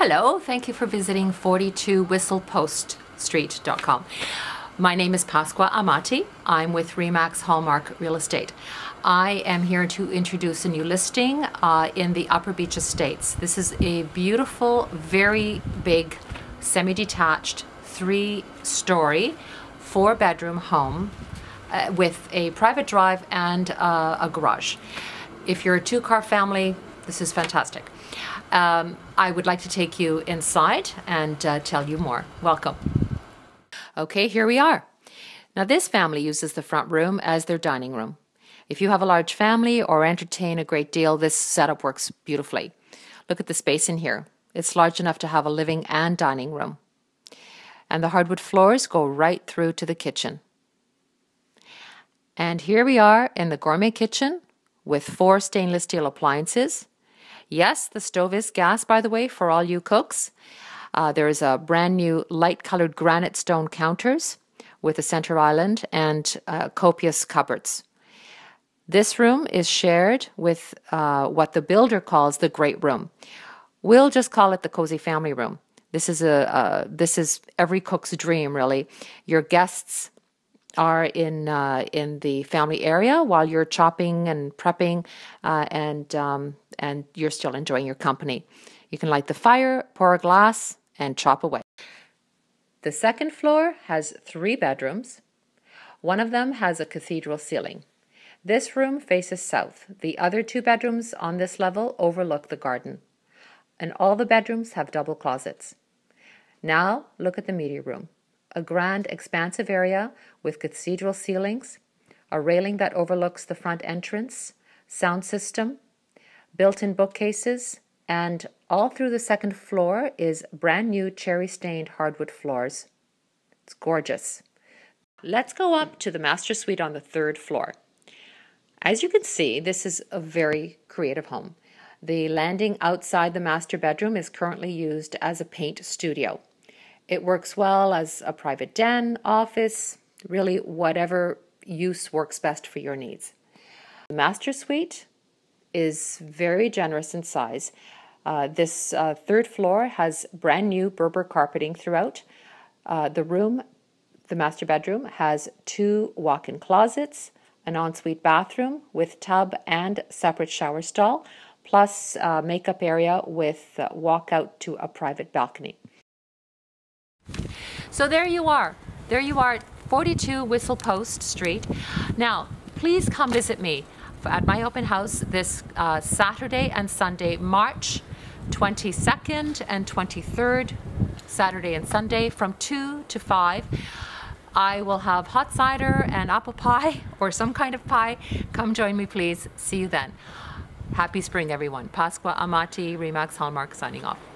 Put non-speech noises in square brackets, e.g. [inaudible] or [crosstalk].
Hello, thank you for visiting 42 whistlepoststreet.com. My name is Pasqua Amati. I'm with Remax Hallmark Real Estate. I am here to introduce a new listing uh, in the Upper Beach Estates. This is a beautiful, very big, semi-detached, three-story, four-bedroom home uh, with a private drive and uh, a garage. If you're a two-car family, this is fantastic. Um, I would like to take you inside and uh, tell you more. Welcome. Okay, here we are. Now, this family uses the front room as their dining room. If you have a large family or entertain a great deal, this setup works beautifully. Look at the space in here. It's large enough to have a living and dining room. And the hardwood floors go right through to the kitchen. And here we are in the gourmet kitchen with four stainless steel appliances Yes, the stove is gas, by the way, for all you cooks. Uh, there is a brand new light colored granite stone counters with a center island and uh, copious cupboards. This room is shared with uh, what the builder calls the great room. We'll just call it the cozy family room. This is a this is every cook's dream, really. Your guests are in uh, in the family area while you're chopping and prepping, uh, and um, and you're still enjoying your company. You can light the fire, pour a glass, and chop away. The second floor has three bedrooms. One of them has a cathedral ceiling. This room faces south. The other two bedrooms on this level overlook the garden. And all the bedrooms have double closets. Now look at the media room a grand, expansive area with cathedral ceilings, a railing that overlooks the front entrance, sound system, built in bookcases, and all through the second floor is brand new cherry stained hardwood floors. It's gorgeous. Let's go up to the master suite on the third floor. As you can see, this is a very creative home. The landing outside the master bedroom is currently used as a paint studio. It works well as a private den, office, really whatever use works best for your needs. The master suite is very generous in size. Uh, this uh, third floor has brand new Berber carpeting throughout. Uh, the room, the master bedroom, has two walk in closets, an ensuite bathroom with tub and separate shower stall, plus a makeup area with walkout to a private balcony. So there you are. There you are at 42 Whistle Post Street. Now, please come visit me at my open house this uh, Saturday and Sunday, March 22nd and 23rd, Saturday and Sunday from 2 to 5. I will have hot cider and apple pie [laughs] or some kind of pie. Come join me, please. See you then. Happy spring, everyone. Pasqua Amati, Remax Hallmark signing off.